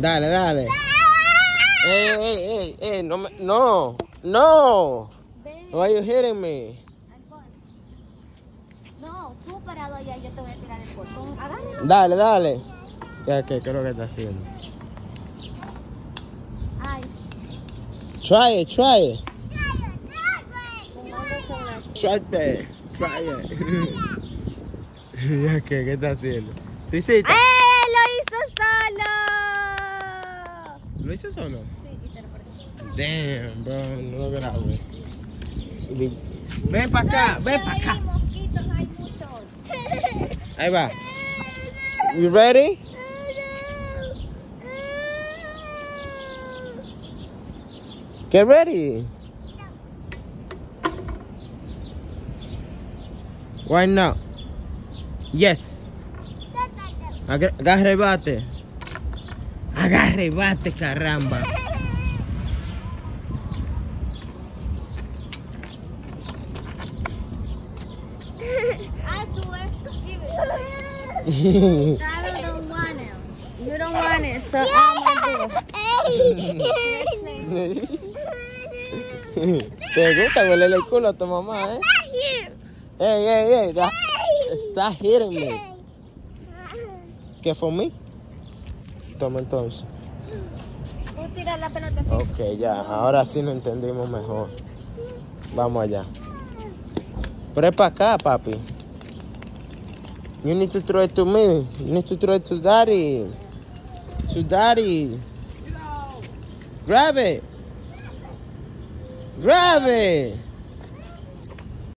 Dale, dale. Ey, ey, ey, ey, no me, no, no. Ven. Why are you hitting me? No, tú parado allá y yo te voy a tirar el botón. Agárralo. Dale, dale. Ya, ¿qué, qué es lo que está haciendo? Ay, Try it, try it. Try that. Try it. ya, ¿qué, qué está haciendo? Risita. ¡Eh! ¡Lo hizo solo! ¿Lo hice solo? Sí, quítalo por aquí. Damn, bro, no lo grabo. Ven para acá, ven para acá. Hay mosquitos, hay muchos. Ahí va. You ready? Get ready. Why not? Yes. Agar- Agarre y bate. Agarre y bate, caramba. I do it. Give it. Tyler don't want it. You don't want it, so I'm gonna do it. ¿Te gusta huele el culo a tu mamá, eh? Ey, ey, ey. that- Está hitting me. ¿Qué for me? Toma entonces. La pelota. Ok, ya. Ahora sí lo entendimos mejor. Vamos allá. Pero es para acá, papi. You need to throw it to me. You need to throw it to daddy. To daddy. Grab it. Grab it.